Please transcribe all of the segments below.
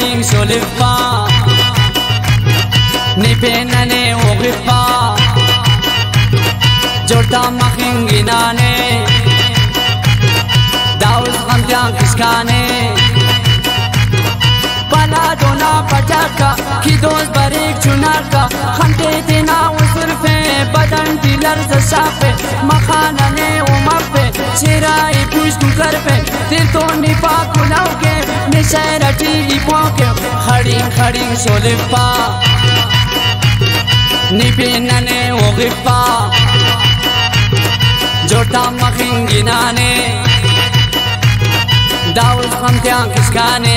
solifa ni penane ogifa jorta makhinginane daus ghamjan kiskane bala dona pataka ki dost barik chunaka khamte tina usurfe badan dilar zasafe makhanane umarfe chirai कर पे तिर तो Nipah कुलाओ के निशे रची निपो के हरी खड़ी सोलिपा निपी नने ओगिपा जोटा मखिंग गिनाने दाउल खम त्यां किसकाने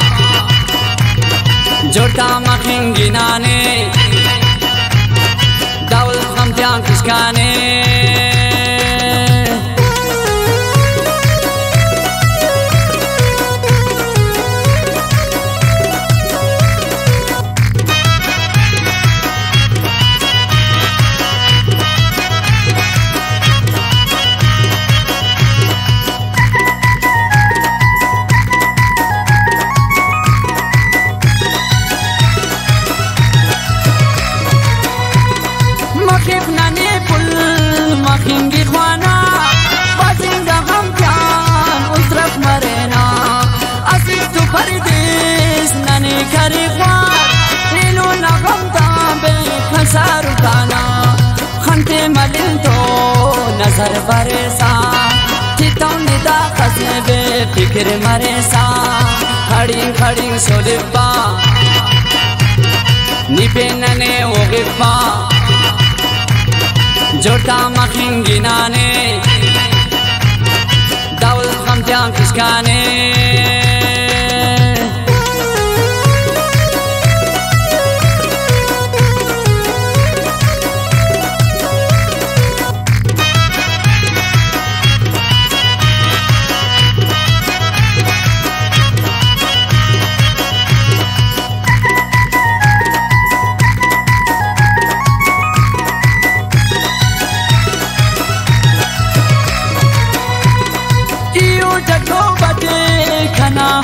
Jorta makinginane Daul बरे सा ठिठौनी दा खसबे, फ़िक्र मरे सा खड़ी खड़ी सोलिपा निपे नने ओगिपा जोटा दाउल खमत्या किसकाने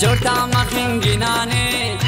khadi khadi solipa